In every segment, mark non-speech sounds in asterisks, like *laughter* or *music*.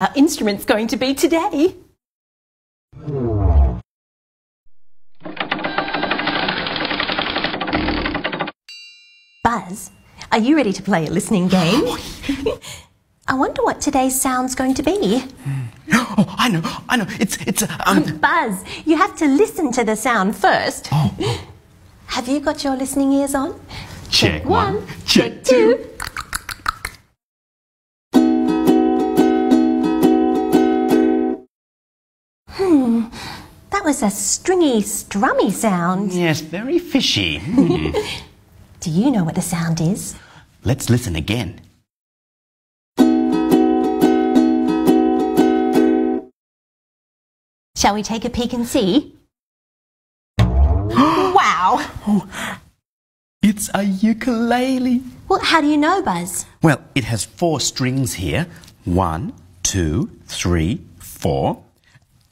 our instrument's going to be today. Buzz, are you ready to play a listening game? I wonder what today's sound's going to be. *gasps* Oh, I know, I know. It's it's um. Buzz, you have to listen to the sound first. Oh, Have you got your listening ears on? check one, check check two. That was a stringy, strummy sound. Yes, very fishy. Hmm. *laughs* Do you know what the sound is? Let's listen again. Shall we take a peek and see? *gasps* wow! It's a ukulele. Well, how do you know, Buzz? Well, it has four strings here. One, two, three, four.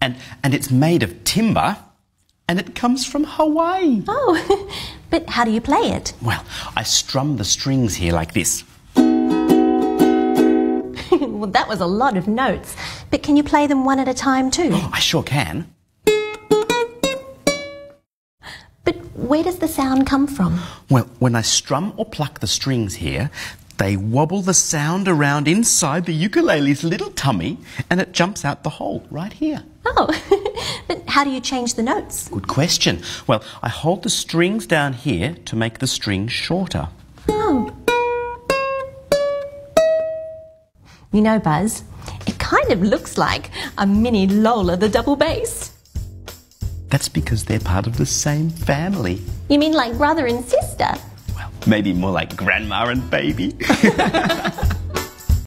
And and it's made of timber and it comes from Hawaii. Oh, *laughs* but how do you play it? Well, I strum the strings here like this. *laughs* well, that was a lot of notes. But can you play them one at a time too? Oh, I sure can. But where does the sound come from? Well, when I strum or pluck the strings here, they wobble the sound around inside the ukulele's little tummy and it jumps out the hole right here. Oh, *laughs* but how do you change the notes? Good question. Well, I hold the strings down here to make the strings shorter. Oh. You know, Buzz, it kind of looks like a mini Lola the double bass. That's because they're part of the same family. You mean like brother and sister? Maybe more like grandma and baby. *laughs*